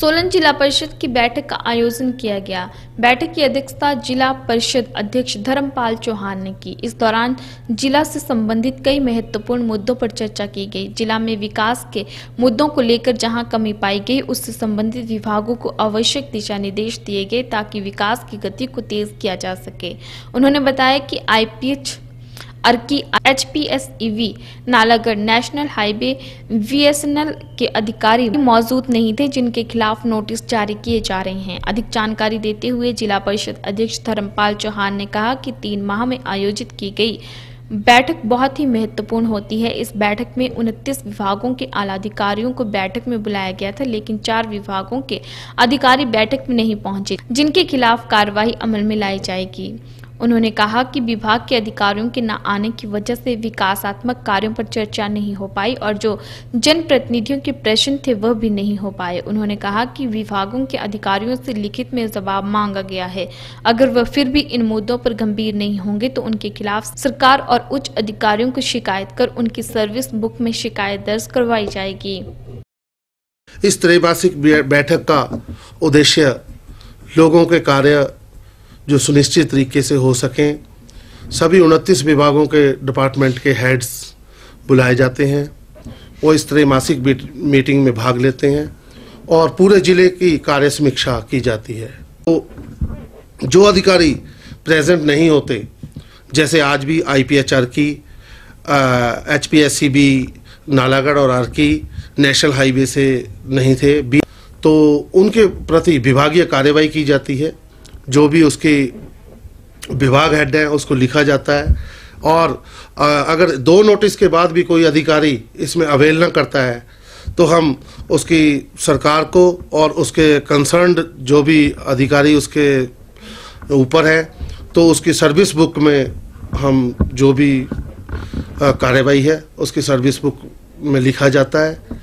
सोलन जिला परिषद की बैठक का आयोजन किया गया। बैठक की अध्यक्षता जिला परिषद अध्यक्ष धर्मपाल चौहान ने की। इस दौरान जिला से संबंधित कई महत्वपूर्ण मुद्दों पर चर्चा की गई। जिला में विकास के मुद्दों को लेकर जहाँ कमी पाई गई, उससे संबंधित विभागों को आवश्यक दिशा निर्देश दिए गए ताकि विकास की गति को तेज किया जा सके। उन्होंने बताया कि IPH Arki H P S EV, Nalagarh national highway BSNL के अधिकारी मौजूद नहीं थे, जिनके खिलाफ नोटिस जारी किए जा रहे हैं। अधिक जानकारी देते हुए जिला परिषद अध्यक्ष धर्मपाल चौहान ने कहा कि तीन माह में आयोजित की गई बैठक बहुत ही महत्वपूर्ण होती है। इस बैठक में उनतीस विभागों के आला अधिकारियों को बैठक में बुलाया गया था, लेकिन चार विभागों के अधिकारी बैठक में नहीं पहुँचे, जिनके खिलाफ कार्रवाई अमल में लाई जाएगी। उन्होंने कहा कि विभाग के अधिकारियों के न आने की वजह से विकासात्मक कार्यों पर चर्चा नहीं हो पाई और जो जनप्रतिनिधियों के प्रश्न थे वह भी नहीं हो पाए। उन्होंने कहा कि विभागों के अधिकारियों से लिखित में जवाब मांगा गया है। अगर वह फिर भी इन मुद्दों पर गंभीर नहीं होंगे तो उनके खिलाफ सरकार और उच्च अधिकारियों को शिकायत कर उनकी सर्विस बुक में शिकायत दर्ज करवाई जाएगी। इस त्रैमासिक बैठक का उद्देश्य लोगों के कार्य जो सुनिश्चित तरीके से हो सकें। सभी उनतीस विभागों के डिपार्टमेंट के हेड्स बुलाए जाते हैं। वो इस तरह मासिक मीटिंग में भाग लेते हैं और पूरे ज़िले की कार्य समीक्षा की जाती है। तो जो अधिकारी प्रेजेंट नहीं होते, जैसे आज भी आई पी एच आर की H P S C B Nalagarh और आर की नेशनल हाईवे से नहीं थे। तो उनके प्रति विभागीय कार्यवाही की जाती है। जो भी उसके विभाग हेड है, उसको लिखा जाता है। और अगर दो नोटिस के बाद भी कोई अधिकारी इसमें अवेल न करता है तो हम उसकी सरकार को और उसके कंसर्न जो भी अधिकारी उसके ऊपर है तो उसकी सर्विस बुक में हम जो भी कार्रवाई है, उसकी सर्विस बुक में लिखा जाता है।